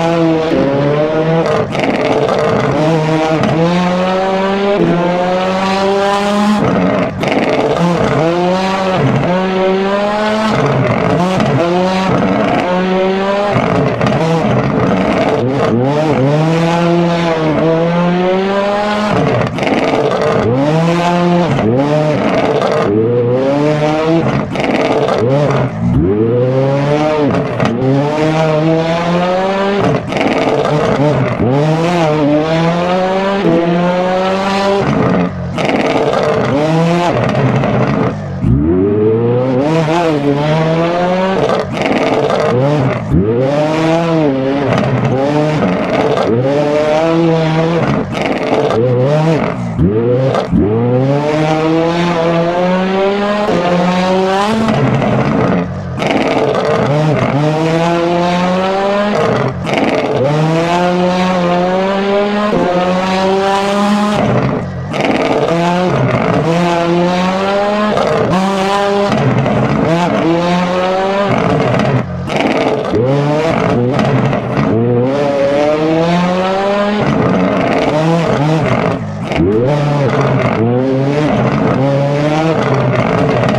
Yeah.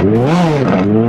Wow.